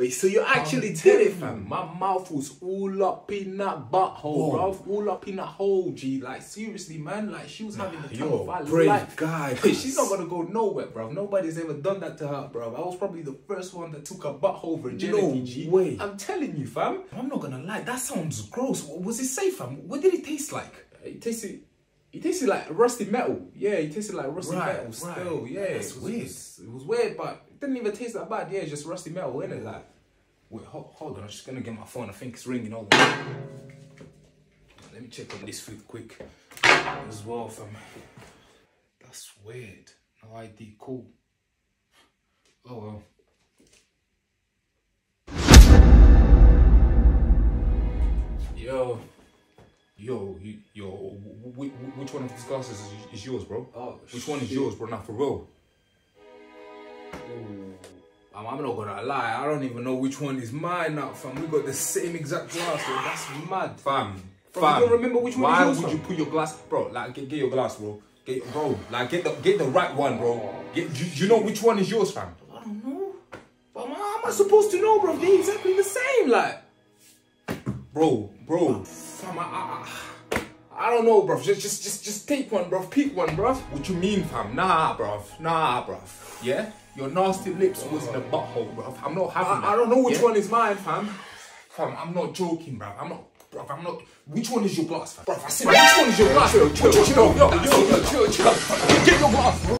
Wait, so you actually did it, fam? My mouth was all up in that butthole, bruv. All up in that hole, G. Like, seriously, man. Like, she was having the time of her a brave life. guy, She's not gonna go nowhere, bruv. Nobody's ever done that to her, bruv. I was probably the first one that took her butthole virginity, No G. way. I'm telling you, fam. I'm not gonna lie, that sounds gross. Was it safe, fam? What did it taste like? It tasted. It tasted like rusty metal. Yeah, it tasted like rusty Right, metal. right. Still, yeah. That's it was, weird. It was, it was weird, but it didn't even taste that bad. Yeah, just rusty metal, innit? Mm. Like, wait, hold, hold on. I'm just gonna get my phone. I think it's ringing. Hold on. Let me check on this food quick as well, fam. That's weird. No ID. Cool. Oh well. Yo, you, yo, wh- wh- which one of these glasses is, is yours, bro? Oh, which one is yours, bro? Not for real. I'm, I'm not gonna lie, I don't even know which one is mine now, fam. We got the same exact glass, bro. That's mad, fam. Fam, Bro, you don't remember which one why is yours, would fam? you put your glass, bro? Like, get, get your glass, bro. Get, bro, like, get the get the right one, bro. Get, you, you know which one is yours, fam? I don't know. But how am I supposed to know, bro? They're exactly the same, like. Bro, bro. Fam, I, I, I, don't know, bro. Just, just, just, just take one, bro. Pick one, bro. What you mean, fam? Nah, bro. Nah, bro. Yeah? Your nasty lips was in the butthole, bro. I'm not having I, that. I don't know which yeah? one is mine, fam. Fam, I'm not joking, bro. I'm not, bro. I'm not. Which one is your glass, fam? Bro, I said, which one is your glass? Chill, chill, Which one- chill, yo, yo, yo, yo, chill, chill. Get your glass, bro.